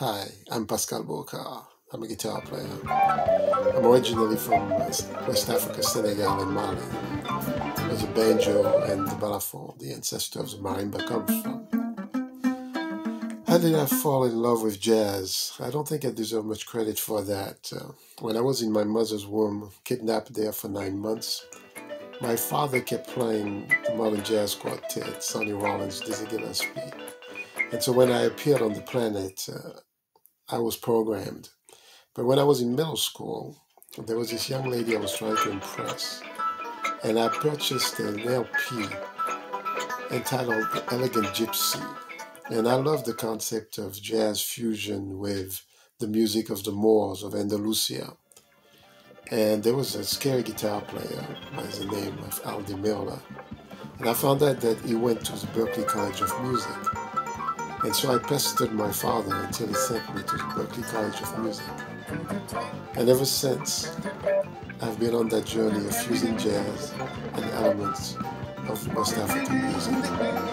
Hi, I'm Pascal Bokar. I'm a guitar player. I'm originally from West Africa, Senegal, and Mali, where the banjo and the balafon, the ancestor of the marimba, comes from. How did I fall in love with jazz? I don't think I deserve much credit for that. Uh, when I was in my mother's womb, kidnapped there for nine months, my father kept playing the modern jazz quartet, Sonny Rollins, Dizzy Gillespie. And so when I appeared on the planet, uh, I was programmed. But when I was in middle school, there was this young lady I was trying to impress. And I purchased an LP entitled The Elegant Gypsy. And I love the concept of jazz fusion with the music of the Moors of Andalusia. And there was a scary guitar player by the name of Al Di Meola. And I found out that he went to the Berklee College of Music. And so I pestered my father until he sent me to the Berklee College of Music. And ever since, I've been on that journey of fusing jazz and elements of West African music.